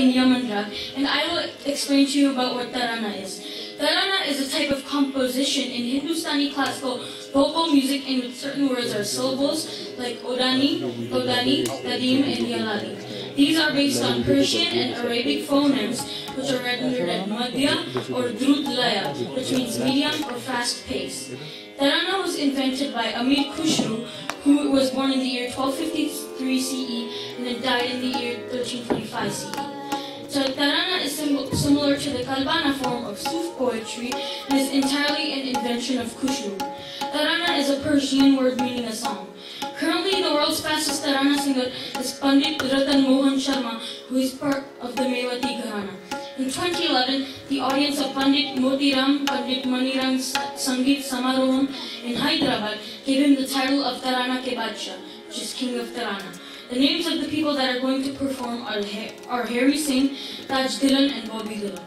in Yamanjak, and I will explain to you about what tarana is. Tarana is a type of composition in Hindustani classical vocal music in which certain words are syllables like Odani, Odani, Dadim, and Yaladi. These are based on Persian and Arabic phonemes, which are rendered at Madhya or Drut Laya, which means medium or fast pace. Tarana was invented by Amir Khusru, who was born in the year 1253 CE and then died in the year 1325 CE. Tarana is similar to the Kalbana form of Suf poetry and is entirely an invention of Khusru. Tarana is a Persian word meaning a song. Currently, the world's fastest Tarana singer is Pandit Ratan Mohan Sharma, who is part of the Mewati Gharana. In 2011, the audience of Pandit Motiram Pandit Maniram Sangeet Samaroham in Hyderabad gave him the title of Tarana Ke which is King of Tarana. The names of the people that are going to perform are, are Harry Singh, Taj Dhillon, and Bobby Dhillon.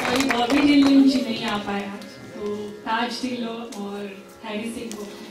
Sorry, Bobby Dhillon ji he? Not come तो ताज दिलो और Harry Singh को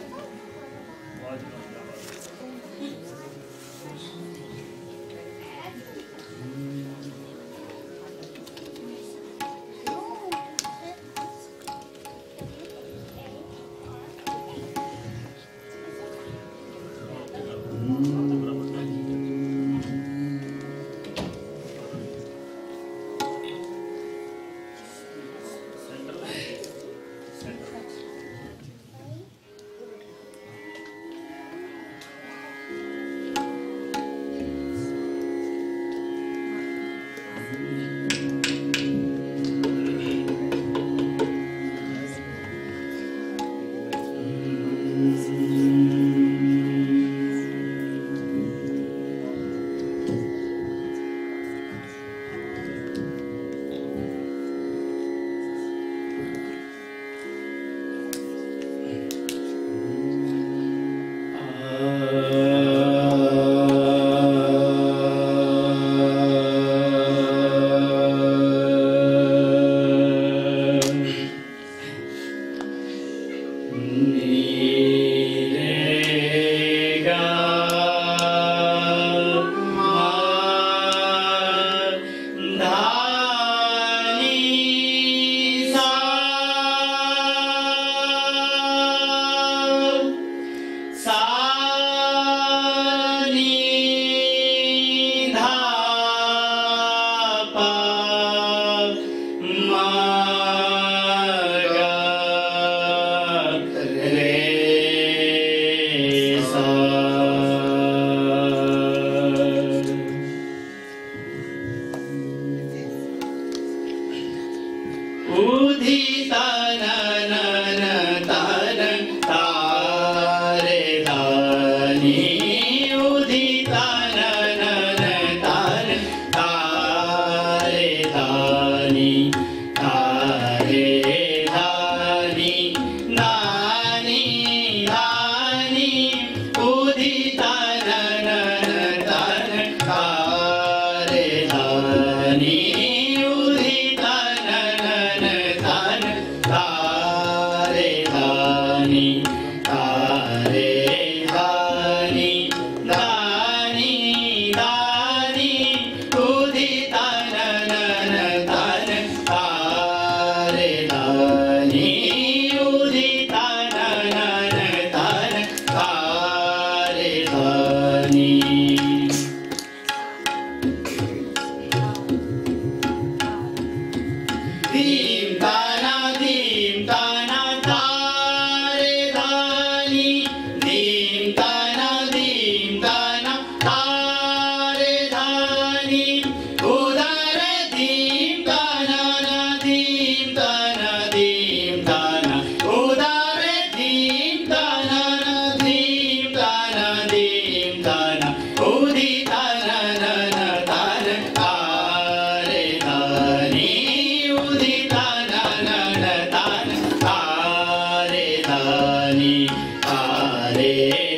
हरि हरे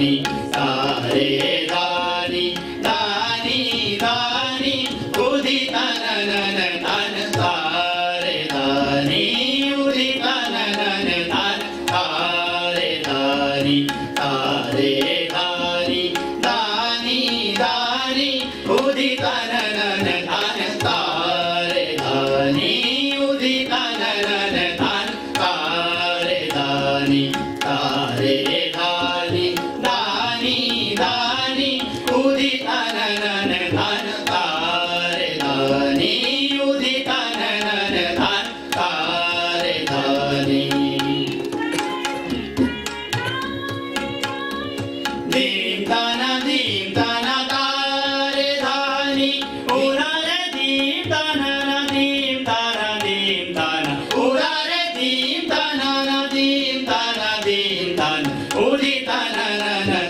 तारे तानि तानि तानि उदी धन नन धन सारे तानि उदी तन धन तारे तारी तारे Uri ta na na na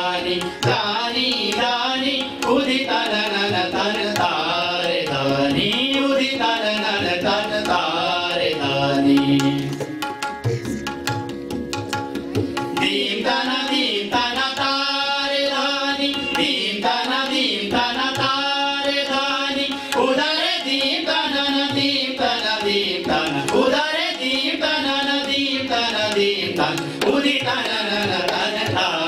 Udita na na na na na na.